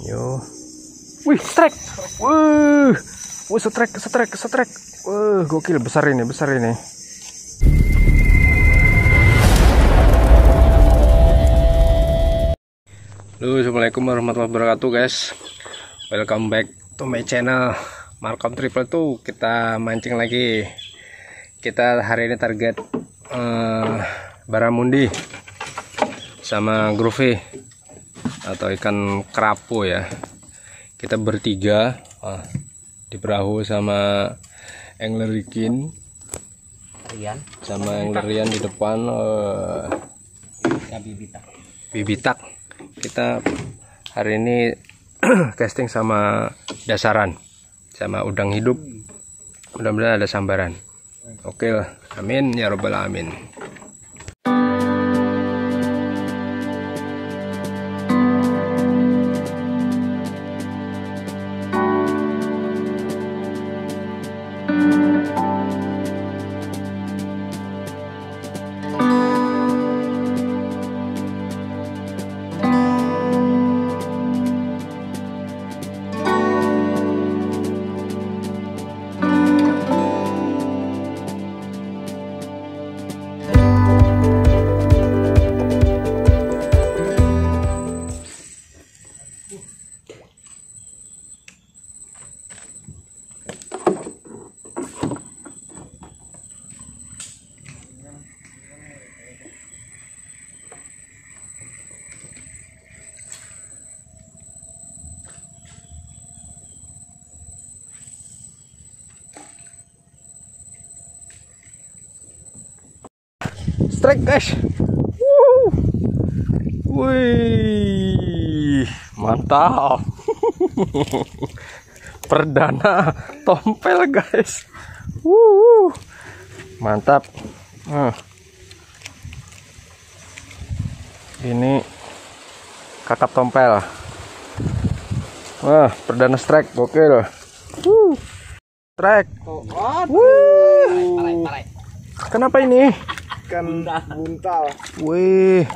Yo. Wih, strike. Wih. Wih, strike, strike, strike. Wih, gokil besar ini, besar ini. Halo, Assalamualaikum warahmatullahi wabarakatuh, guys. Welcome back to my channel. Markom Triple tuh kita mancing lagi. Kita hari ini target uh, baramundi sama groovy atau ikan kerapu ya. Kita bertiga ah, di perahu sama angler Rikin. Rian. Sama angler Rian di depan uh, ya bibitak bibitak kita hari ini casting sama dasaran sama udang hidup. Mudah-mudahan ada sambaran. Oke lah. Amin. Ya robbal alamin strike guys. Woo. wih mantap. Perdana tompel guys. Woo. mantap. Hmm. ini kakap tompel. Wah perdana strike. Gokil. Woo. strike. Woo. kenapa ini ikan buntal Wih,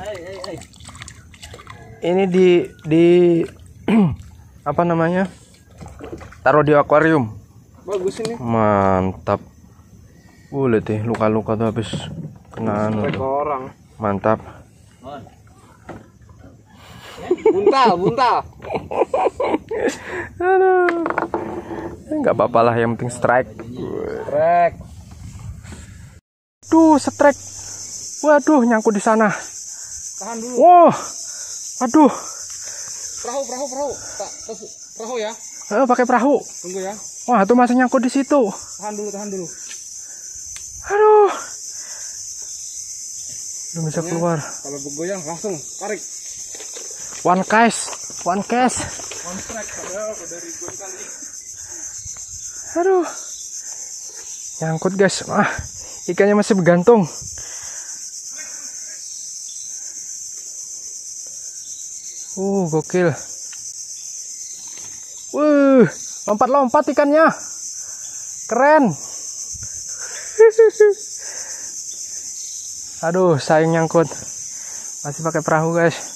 ini di di apa namanya? Taruh di akuarium. bagus ini Mantap. Uh, lihat nih luka-luka tuh habis kena anu. ke orang Mantap. buntal buntal Aduh. Enggak apa-apa lah, yang penting strike. trek Duh, strike. Waduh, nyangkut di sana. tahan dulu Wow. Aduh, perahu perahu perahu tas- perahu ya eh, pakai perahu. tunggu ya Wah, itu masih nyangkut di situ. tahan dulu tahan dulu Aduh. Belum bisa keluar. kalau bergoyang langsung tarik One case, one case. one strike padahal dari gontal ini Aduh. Nyangkut guys. Ah, ikannya masih bergantung. Uh, gokil. Wuh, lompat-lompat ikannya. Keren. Aduh, sayang nyangkut. Masih pakai perahu, guys.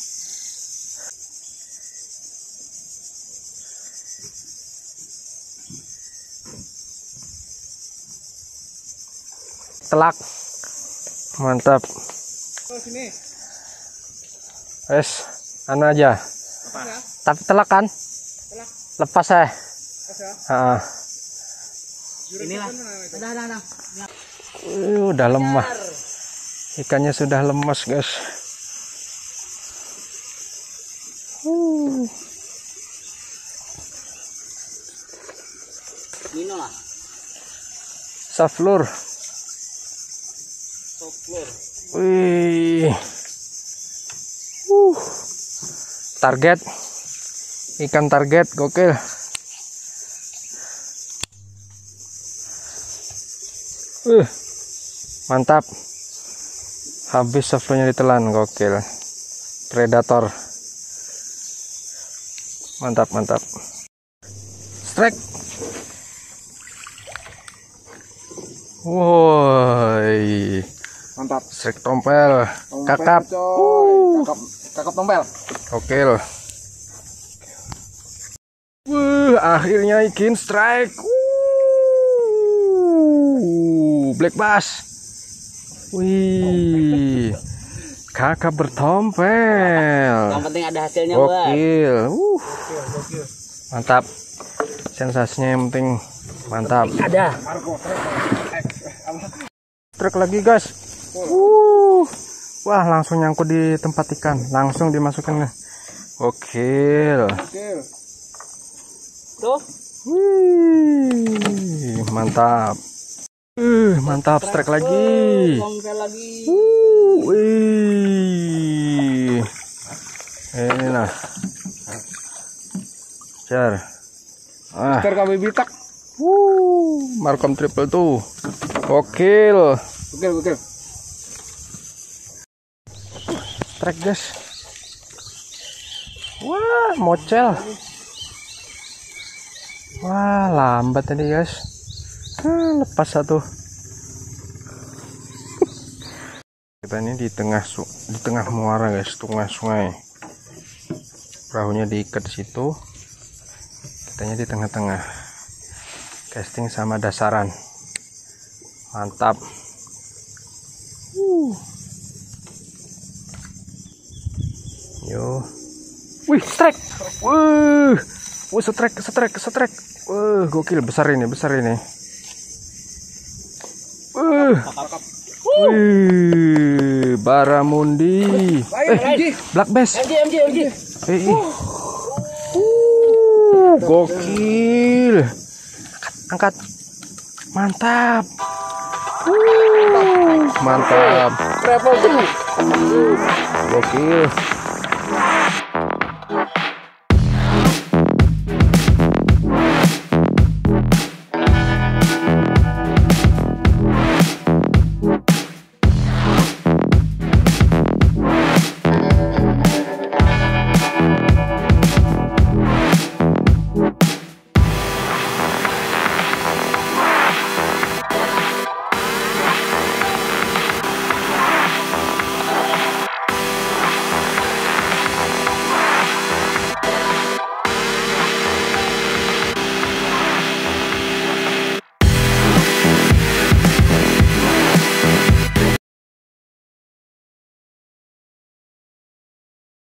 Telak. Mantap. sini Wes, anu aja. apa Tapi telak kan? Telak. Lepas ya. pas ya Ah, inilah udah udah udah uh, udah lemah. Ikannya sudah lemas, guys. Uh, saflur. Wih. Uh. Target. Ikan target gokil. Uh. Mantap. Habis saflurnya ditelan gokil. Predator. Mantap, mantap. Strike. Woi. Mantap Strike tompel. Kakap. coy kakap kakap tompel Gokil. akhirnya ikin strike. Uh, black bass. Wih. Kakak bertompel. Yang penting ada hasilnya. Gokil. Uh. Mantap. Sensasinya yang penting mantap. Ada. Truk lagi, guys. Uh. Wah, langsung nyangkut di tempat ikan. Langsung dimasukin. Gokil. Tuh. Wih, mantap. Uh, mantap strike lagi. Bongkel lagi. Uh, wih. Ini nah. Jar. Ah. Ker kami bitak. Uh, Markom triple tuh. Gokil. Gokil, gokil. Strike guys. Wah, mocel. Wah, lambat tadi guys. Ah, lepas satu. Kita ini di tengah di tengah muara guys, tengah sungai. Perahunya diikat di situ. Kitanya di tengah-tengah. Casting sama dasaran. Mantap. Uh. Yo. Wih, strike. Wih. Wih, strike, strike, strike. Wih, gokil besar ini, besar ini. Wih. Wih, Baramundi. Eh, Black Bass. MG, MG, MG. Eh. Uh, gokil. Angkat, angkat. Mantap. Uh, mantap. Gokil.